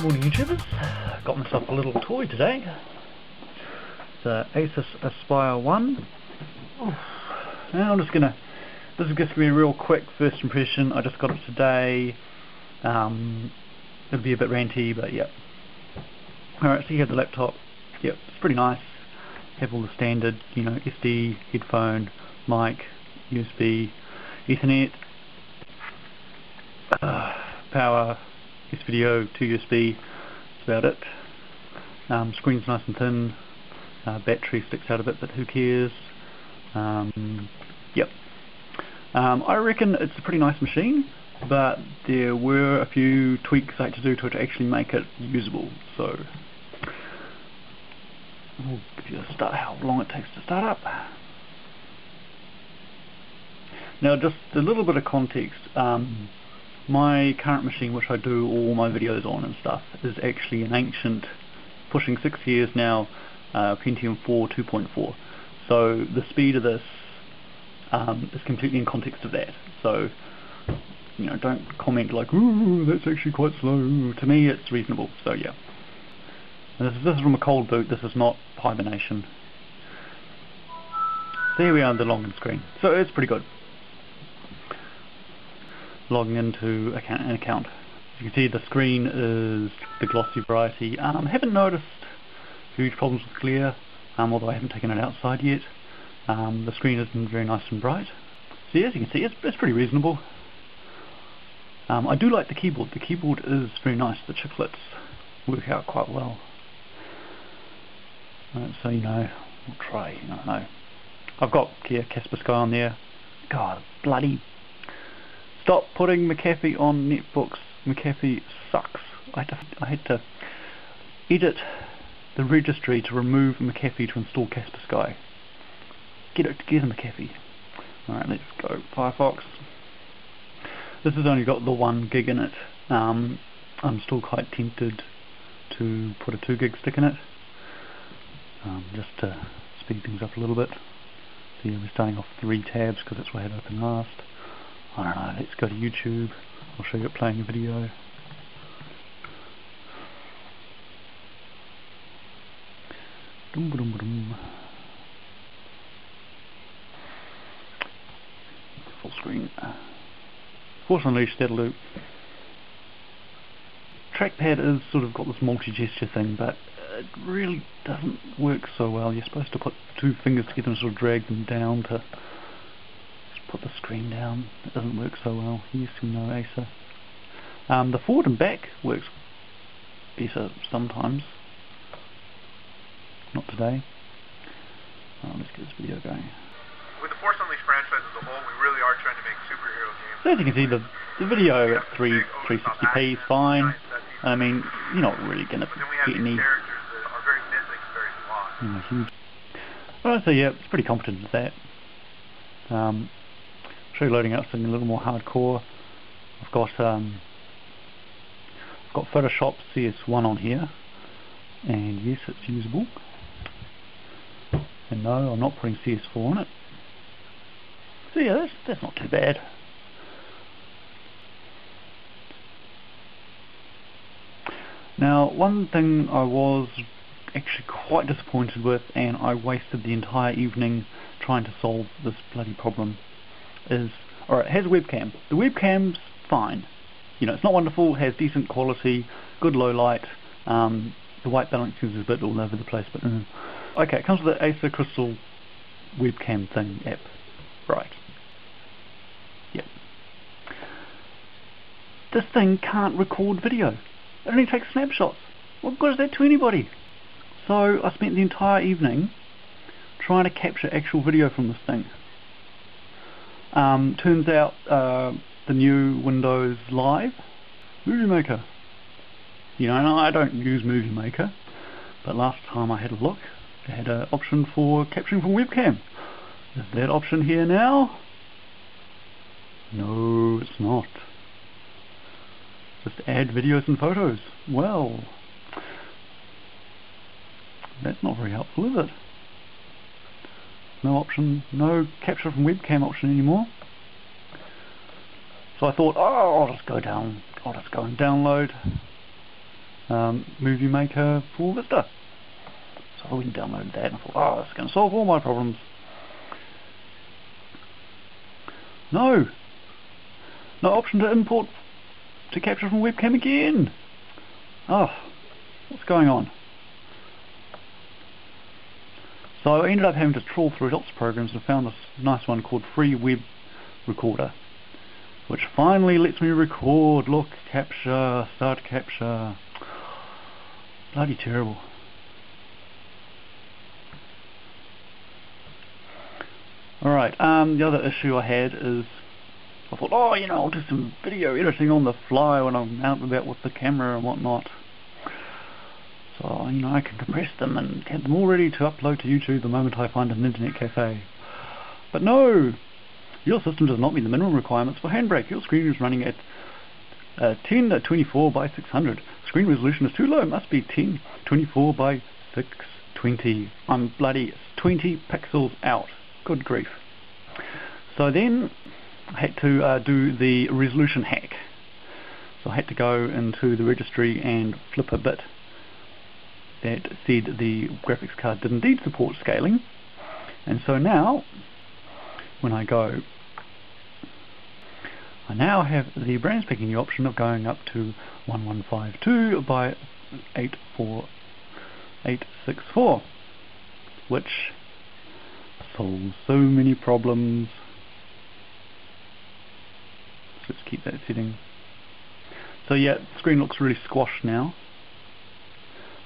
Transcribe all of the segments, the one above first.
Morning YouTubers, got myself a little toy today. It's a Acer Aspire 1. Now I'm just gonna, this is just gonna be a real quick first impression, I just got it today. Um, it'll be a bit ranty, but yep. Alright, so you have the laptop, yep, it's pretty nice. Have all the standard, you know, SD, headphone, mic, USB, Ethernet, uh, power, this video, 2 USB, that's about it. Um, screen's nice and thin, uh, battery sticks out a bit, but who cares. Um, yep. Um, I reckon it's a pretty nice machine, but there were a few tweaks I had to do to it to actually make it usable. So, we'll give you a start, how long it takes to start up. Now, just a little bit of context. Um, my current machine, which I do all my videos on and stuff, is actually an ancient, pushing six years now, uh, Pentium 4 2.4. So the speed of this um, is completely in context of that. So, you know, don't comment like, ooh, that's actually quite slow. To me, it's reasonable. So yeah. And this is, this is from a cold boot. This is not hibernation. There we are on the login screen. So it's pretty good logging into account, an account. As you can see the screen is the glossy variety. Um, haven't noticed huge problems with glare, um, although I haven't taken it outside yet. Um, the screen isn't very nice and bright. So yeah, as you can see, it's, it's pretty reasonable. Um, I do like the keyboard. The keyboard is very nice. The chiclets work out quite well. Uh, so you know, we'll try. I don't know. I've got Kaspersky on there. God, bloody Stop putting McAfee on netbooks. McAfee sucks. I had, to, I had to edit the registry to remove McAfee to install Kaspersky. Get it together, McAfee. Alright, let's go. Firefox. This has only got the one gig in it. Um, I'm still quite tempted to put a 2 gig stick in it. Um, just to speed things up a little bit. So we're starting off three tabs because that's what I had open last. Know, let's go to YouTube. I'll show you it playing a video. Dum -ba -dum -dum. Full screen. Force Unleashed Deadloop. Trackpad is sort of got this multi-gesture thing, but it really doesn't work so well. You're supposed to put two fingers together and sort of drag them down to put the screen down. It doesn't work so well. Yes and no Acer. Um, the forward and back works better sometimes. Not today. Oh, let's get this video going. With the Force Unleashed franchise as a whole, we really are trying to make superhero games. So as you can see, the, the video at 3 360p is fine. I mean, you're not really going to get any... You know, huge. Well, so yeah, it's pretty competent with that. Um, Try loading out something a little more hardcore. I've got um, I've got Photoshop CS1 on here, and yes, it's usable. And no, I'm not putting CS4 on it. So yeah, that's that's not too bad. Now, one thing I was actually quite disappointed with, and I wasted the entire evening trying to solve this bloody problem is, alright, here's a webcam. The webcam's fine. You know, it's not wonderful, has decent quality, good low light, um, the white balance is a bit all over the place, but uh. okay, it comes with the Acer Crystal webcam thing app. Right. Yep. This thing can't record video. It only takes snapshots. What good is that to anybody? So I spent the entire evening trying to capture actual video from this thing. Um, turns out uh, the new Windows Live Movie Maker. You know, I don't use Movie Maker, but last time I had a look, it had an option for capturing from webcam. Is that option here now? No, it's not. Just add videos and photos. Well, that's not very helpful, is it? No option, no capture from webcam option anymore. So I thought, oh, I'll just go down, I'll just go and download um, Movie Maker for Vista. So I went and downloaded that and I thought, oh, it's going to solve all my problems. No! No option to import to capture from webcam again! Oh, what's going on? So I ended up having to trawl through lots of programs and found this nice one called Free Web Recorder which finally lets me record, look, capture, start capture. Bloody terrible. Alright, um, the other issue I had is I thought, oh, you know, I'll do some video editing on the fly when I'm out and about with the camera and whatnot. So, you know, I can compress them and get them all ready to upload to YouTube the moment I find an internet cafe. But no! Your system does not meet the minimum requirements for Handbrake. Your screen is running at uh, 1024 by 600. Screen resolution is too low. It must be 1024 by 620. I'm bloody 20 pixels out. Good grief. So then I had to uh, do the resolution hack. So I had to go into the registry and flip a bit that said the graphics card did indeed support scaling. And so now, when I go I now have the spanking new option of going up to 1152 by 84864 which solves so many problems. So let's keep that setting. So yeah screen looks really squashed now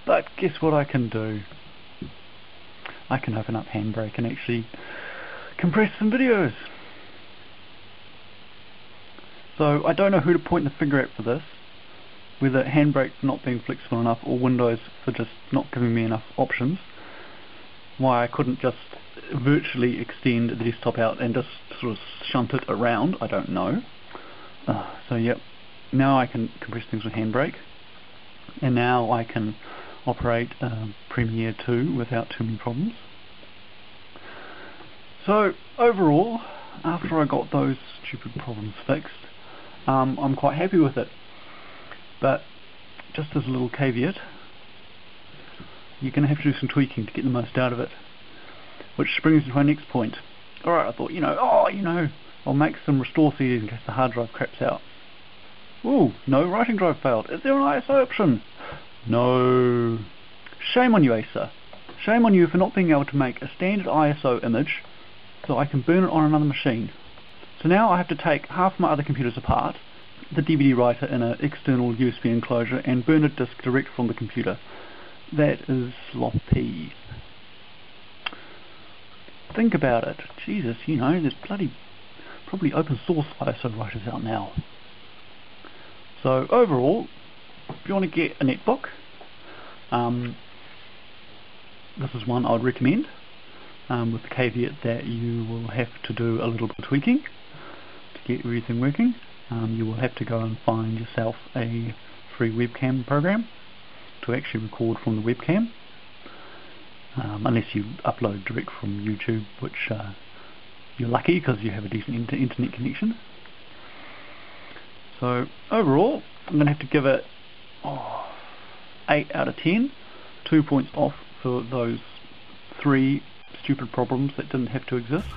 but guess what I can do I can open up Handbrake and actually compress some videos so I don't know who to point the finger at for this, whether Handbrake not being flexible enough or Windows for just not giving me enough options. Why I couldn't just virtually extend the desktop out and just sort of shunt it around, I don't know. Uh, so yep, now I can compress things with Handbrake, and now I can operate uh, Premiere 2 without too many problems. So overall, after I got those stupid problems fixed, um, I'm quite happy with it. But just as a little caveat, you're going to have to do some tweaking to get the most out of it. Which brings me to my next point. Alright, I thought, you know, oh, you know, I'll make some restore CDs in case the hard drive craps out. Ooh, no writing drive failed. Is there an ISO option? No. Shame on you, Acer. Shame on you for not being able to make a standard ISO image so I can burn it on another machine. So now I have to take half my other computers apart, the DVD writer in an external USB enclosure and burn a disk direct from the computer. That is sloppy. Think about it. Jesus, you know, there's bloody probably open source ISO writers out now. So overall, if you want to get a netbook, um, this is one I would recommend, um, with the caveat that you will have to do a little bit of tweaking to get everything working, um, you will have to go and find yourself a free webcam program to actually record from the webcam. Um, unless you upload direct from YouTube, which uh, you're lucky because you have a decent inter internet connection. So overall, I'm going to have to give it oh, 8 out of 10, 2 points off for those three stupid problems that didn't have to exist.